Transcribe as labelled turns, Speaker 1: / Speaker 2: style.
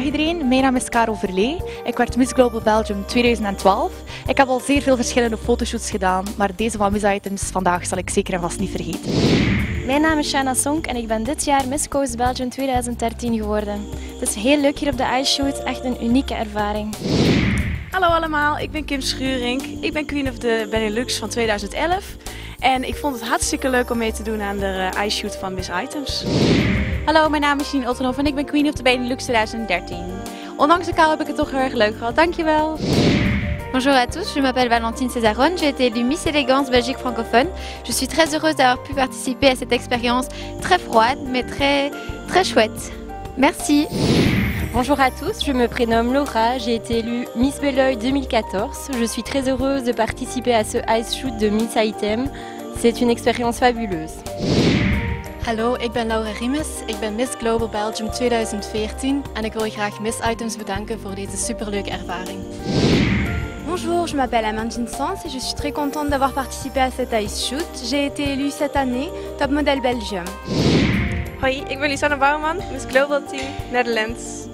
Speaker 1: Goedendag iedereen, mijn naam is Caro Verlee. Ik werd Miss Global Belgium 2012. Ik heb al zeer veel verschillende fotoshoots gedaan, maar deze van Miss Items vandaag zal ik zeker en vast niet vergeten.
Speaker 2: Mijn naam is Shana Sonk en ik ben dit jaar Miss Coast Belgium 2013 geworden. Het is heel leuk hier op de Ice Shoot, echt een unieke ervaring.
Speaker 3: Hallo allemaal, ik ben Kim Schuring. Ik ben Queen of the Benelux van 2011. En ik vond het hartstikke leuk om mee te doen aan de uh, Ice Shoot van Miss Items.
Speaker 4: Hallo, mijn naam is Jean Ottenhoff en ik ben Queen of the Benelux 2013. Ondanks de kou heb ik het toch heel erg leuk gehad. Dankjewel.
Speaker 5: Bonjour à tous, je m'appelle Valentine Césaron, j'ai été élue Miss Élégance Belgique francophone. Je suis très heureuse d'avoir pu participer à cette expérience très froide mais très, très chouette. Merci.
Speaker 6: Bonjour à tous, je me prénomme Laura, j'ai été élue Miss Belloy 2014. Je suis très heureuse de participer à ce Ice Shoot de Miss Item. C'est une expérience fabuleuse.
Speaker 7: Hallo, ik ben Laura Riemes. Ik ben Miss Global Belgium 2014 en ik wil graag Miss Items bedanken voor deze superleuke ervaring.
Speaker 8: Bonjour, je m'appelle Amandine Sens et je suis très contente d'avoir participé à cet Ice Shoot. J'ai été élue cette année Top Model Belgium.
Speaker 9: Hoi, ik ben Lisanne Bouwman, Miss Global Team Netherlands.